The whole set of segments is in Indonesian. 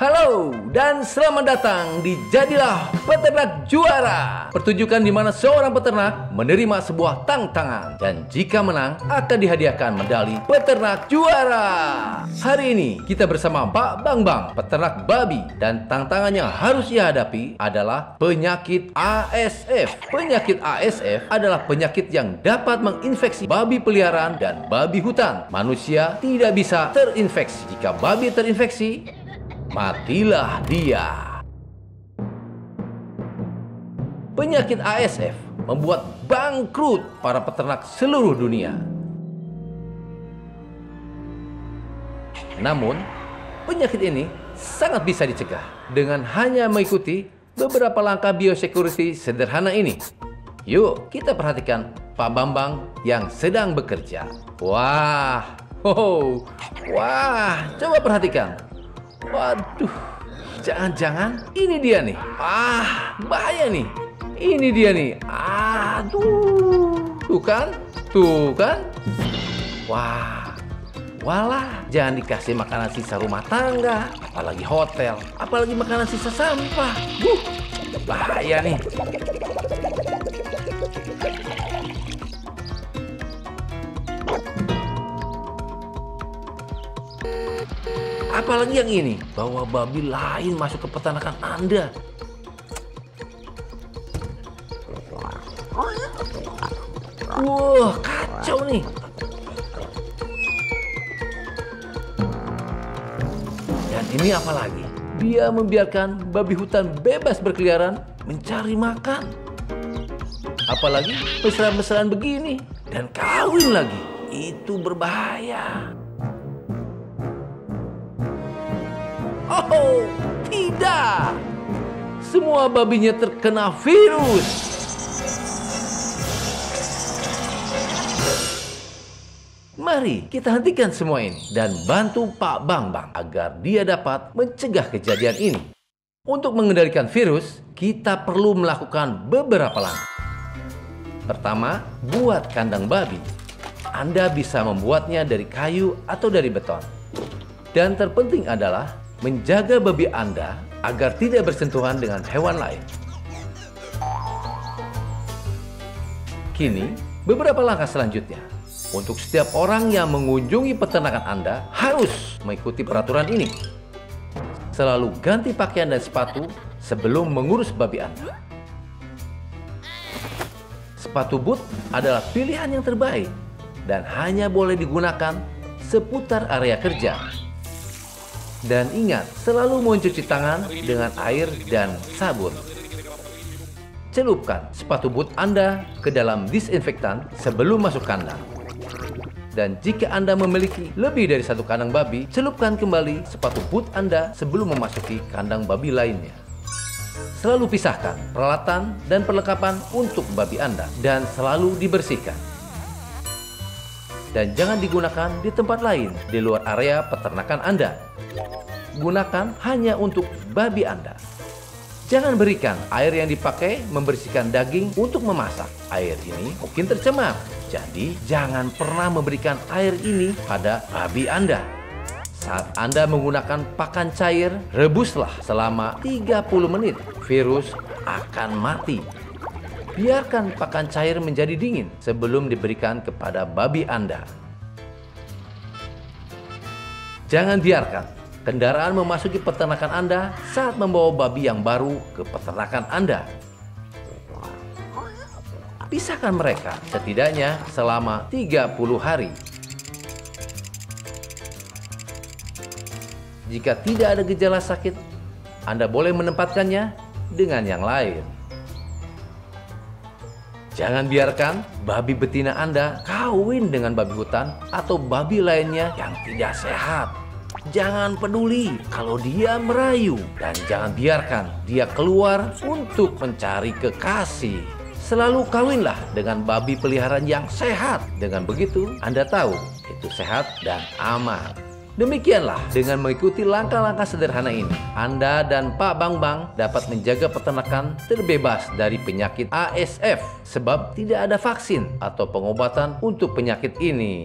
Halo dan selamat datang di Jadilah Peternak Juara. Pertunjukan di mana seorang peternak menerima sebuah tantangan dan jika menang akan dihadiahkan medali peternak juara. Hari ini kita bersama Pak Bang Bang, peternak babi dan tantangan yang harus ia hadapi adalah penyakit ASF. Penyakit ASF adalah penyakit yang dapat menginfeksi babi peliharaan dan babi hutan. Manusia tidak bisa terinfeksi. Jika babi terinfeksi, matilah dia. Penyakit ASF membuat bangkrut para peternak seluruh dunia. Namun, penyakit ini sangat bisa dicegah dengan hanya mengikuti beberapa langkah biosecurity sederhana ini. Yuk, kita perhatikan Pak Bambang yang sedang bekerja. Wah, oh, wah, coba perhatikan Waduh, jangan-jangan ini dia nih. Ah, bahaya nih. Ini dia nih. Aduh, tuh kan? Tuh kan? Wah, Walah, jangan dikasih makanan sisa rumah tangga, apalagi hotel, apalagi makanan sisa sampah. Buh, bahaya nih. Apalagi yang ini, bawa babi lain masuk ke peternakan Anda. Wah, kacau nih. Dan ini apalagi? Dia membiarkan babi hutan bebas berkeliaran mencari makan. Apalagi mesra-mesraan begini dan kawin lagi. Itu berbahaya. Oh, tidak. Semua babinya terkena virus. Mari kita hentikan semua ini dan bantu Pak Bang Bang agar dia dapat mencegah kejadian ini. Untuk mengendalikan virus, kita perlu melakukan beberapa langkah. Pertama, buat kandang babi. Anda bisa membuatnya dari kayu atau dari beton. Dan terpenting adalah menjaga babi Anda agar tidak bersentuhan dengan hewan lain. Kini, beberapa langkah selanjutnya. Untuk setiap orang yang mengunjungi peternakan Anda harus mengikuti peraturan ini. Selalu ganti pakaian dan sepatu sebelum mengurus babi Anda. Sepatu boot adalah pilihan yang terbaik dan hanya boleh digunakan seputar area kerja dan ingat, selalu mencuci tangan dengan air dan sabun. Celupkan sepatu boot Anda ke dalam disinfektan sebelum masuk kandang. Dan jika Anda memiliki lebih dari satu kandang babi, celupkan kembali sepatu boot Anda sebelum memasuki kandang babi lainnya. Selalu pisahkan peralatan dan perlengkapan untuk babi Anda dan selalu dibersihkan. Dan jangan digunakan di tempat lain di luar area peternakan Anda gunakan hanya untuk babi Anda. Jangan berikan air yang dipakai membersihkan daging untuk memasak. Air ini mungkin tercemar. Jadi jangan pernah memberikan air ini pada babi Anda. Saat Anda menggunakan pakan cair, rebuslah selama 30 menit. Virus akan mati. Biarkan pakan cair menjadi dingin sebelum diberikan kepada babi Anda. Jangan biarkan kendaraan memasuki peternakan Anda saat membawa babi yang baru ke peternakan Anda. Pisahkan mereka setidaknya selama 30 hari. Jika tidak ada gejala sakit, Anda boleh menempatkannya dengan yang lain. Jangan biarkan babi betina Anda kawin dengan babi hutan atau babi lainnya yang tidak sehat. Jangan peduli kalau dia merayu dan jangan biarkan dia keluar untuk mencari kekasih. Selalu kawinlah dengan babi peliharaan yang sehat. Dengan begitu, Anda tahu itu sehat dan aman. Demikianlah, dengan mengikuti langkah-langkah sederhana ini, Anda dan Pak Bang Bang dapat menjaga peternakan terbebas dari penyakit ASF sebab tidak ada vaksin atau pengobatan untuk penyakit ini.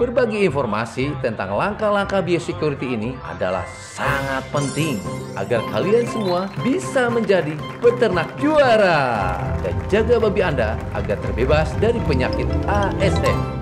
Berbagi informasi tentang langkah-langkah biosecurity ini adalah sangat penting agar kalian semua bisa menjadi peternak juara dan jaga babi Anda agar terbebas dari penyakit ASF.